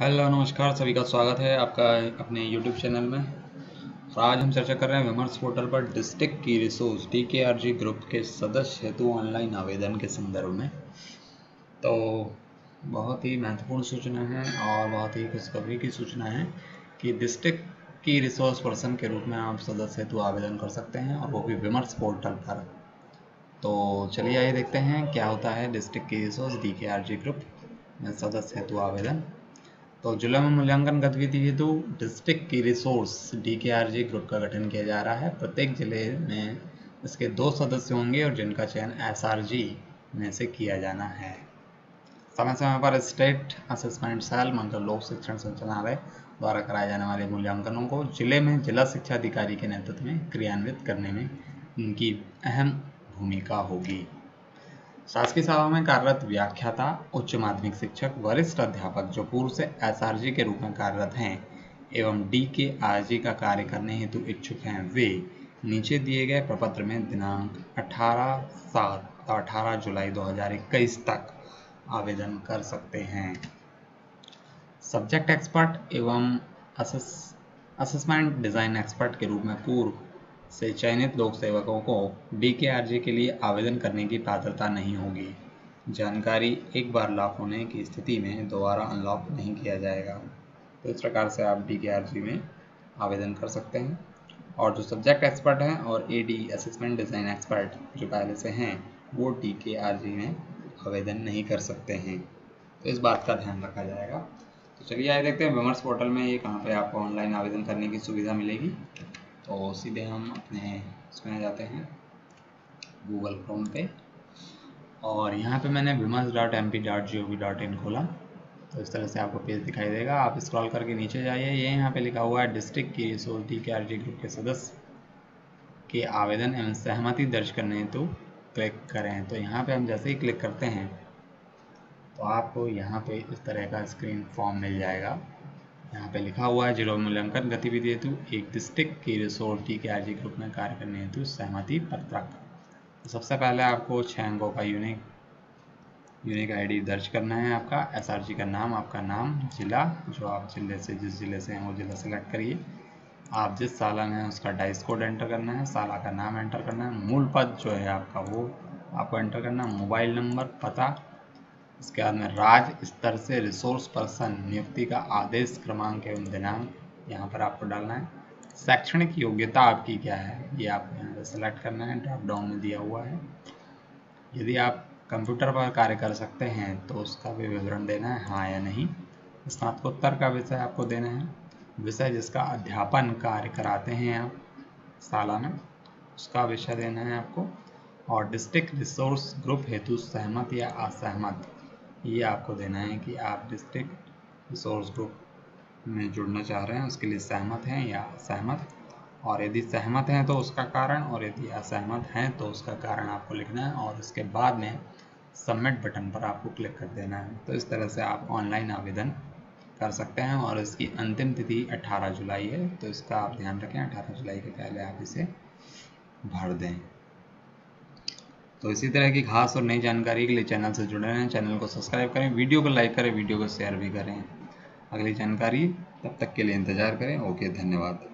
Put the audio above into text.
Hello, नमस्कार, सभी का स्वागत है आपका अपने यूट्यूब चैनल में। और आज हम चर्चा कर रहे हैं विमर्श पोर्टल पर डिस्ट्रिक्ट की resource D K R G group के सदस्य हेतु ऑनलाइन आवेदन के संदर्भ में। तो बहुत ही महत्वपूर्ण सूचना है और बहुत ही खुशखबरी की सूचना है कि डिस्ट्रिक्ट की रिसोर्स पर्सन के रूप में आप सदस्य हेतु आवेदन कर सकते हैं और वो भी विमर्श पोर्टल पर। तो चलिए आइए देखते हैं क्या होता है डिस्ट्रिक्ट की resource D K R G group में सदस्य हेतु आवेदन। तो जिला में मूल्यांकन गतिविधि हेतु डिस्ट्रिक्ट की resource D K R G group का गठन किया जा रहा है। प्रत्येक ज़िले में इसके दो सदस्य होंगे और जिनका चयन एस आर जी में से किया जाना है। समय समय पर स्टेट असेसमेंट सेल मतलब लोक शिक्षण संचालनालय द्वारा कराए जाने वाले मूल्यांकनों को ज़िले में जिला शिक्षा अधिकारी के नेतृत्व में क्रियान्वित करने में इनकी अहम भूमिका होगी। शासकीय सभा में कार्यरत व्याख्याता, उच्च माध्यमिक शिक्षक, वरिष्ठ अध्यापक जो पूर्व से एसआरजी के रूप में कार्यरत हैं, एवं डी के आरजी का कार्य करने हेतु इच्छुक हैं, वे नीचे दिए गए प्रपत्र में दिनांक 18 सात और 18 जुलाई 2021 तक आवेदन कर सकते हैं। सब्जेक्ट एक्सपर्ट एवं असेसमेंट डिज़ाइन एक्सपर्ट के रूप में पूर्व से चयनित लोक सेवकों को डी के आर जी के लिए आवेदन करने की पात्रता नहीं होगी। जानकारी एक बार लॉक होने की स्थिति में दोबारा अनलॉक नहीं किया जाएगा। तो इस प्रकार से आप डी के आर जी में आवेदन कर सकते हैं। और जो सब्जेक्ट एक्सपर्ट हैं और A D assistant design expert जो पहले से हैं, वो डी के आर जी में आवेदन नहीं कर सकते हैं। तो इस बात का ध्यान रखा जाएगा। तो चलिए आइए देखते हैं। विमर्श पोर्टल में ये कहाँ पे आपको ऑनलाइन आवेदन करने की सुविधा मिलेगी। तो सीधे हम अपने इसमें जाते हैं गूगल क्रोम पे। और यहाँ पे मैंने Vimarsh dot M P dot G O V dot in खोला। तो इस तरह से आपको पेज दिखाई देगा। आप स्क्रॉल करके नीचे जाइए। ये यहाँ पे लिखा हुआ है डिस्ट्रिक्ट की D K R G group के सदस्य के आवेदन एवं सहमति दर्ज करने हेतु क्लिक करें। तो यहाँ पे हम जैसे ही क्लिक करते हैं तो आपको यहाँ पे इस तरह का स्क्रीन फॉर्म मिल जाएगा। यहाँ पे लिखा हुआ है ज़ीरो मूल्यांकन गतिविधि हेतु एक डिस्ट्रिक्ट की रिसोर्स टी के आर जी ग्रुप में कार्य करने हेतु सहमति पत्रक। तो सबसे पहले आपको छः अंकों का यूनिक यूनिक आईडी दर्ज करना है आपका। एसआरजी का नाम, आपका नाम, जिला, जो आप ज़िले से, जिस ज़िले से हैं वो जिला सेलेक्ट करिए। आप जिस साला में उसका डाइस कोड एंटर करना है, साला का नाम एंटर करना है, मूल पद जो है आपका वो आपको एंटर करना है मोबाइल नंबर पता इसके बाद में राज्य स्तर से रिसोर्स पर्सन नियुक्ति का आदेश क्रमांक एवं दिनांक यहाँ पर आपको डालना है। शैक्षणिक योग्यता आपकी क्या है? ये आप यहाँ पर सेलेक्ट करना है ड्रॉप डाउन में दिया हुआ है। यदि आप कंप्यूटर पर कार्य कर सकते हैं तो उसका भी विवरण देना है हाँ या नहीं। स्नातकोत्तर का विषय आपको देना है। विषय जिसका अध्यापन कार्य कराते हैं आप, सालाना, उसका विषय देना है आपको। और डिस्ट्रिक्ट रिसोर्स ग्रुप हेतु सहमत या असहमत। ये आपको देना है कि आप डिस्ट्रिक्ट रिसोर्स ग्रुप में जुड़ना चाह रहे हैं, उसके लिए सहमत हैं या असहमत। और यदि सहमत हैं तो उसका कारण, और यदि असहमत हैं तो उसका कारण आपको लिखना है, और उसके बाद में सबमिट बटन पर आपको क्लिक कर देना है। तो इस तरह से आप ऑनलाइन आवेदन कर सकते हैं, और इसकी अंतिम तिथि 18 जुलाई है। तो इसका आप ध्यान रखें 18 जुलाई के पहले आप इसे भर दें। तो इसी तरह की खास और नई जानकारी के लिए चैनल से जुड़े रहें, चैनल को सब्सक्राइब करें, वीडियो को लाइक करें, वीडियो को शेयर भी करें। अगली जानकारी तब तक के लिए इंतज़ार करें। ओके, धन्यवाद।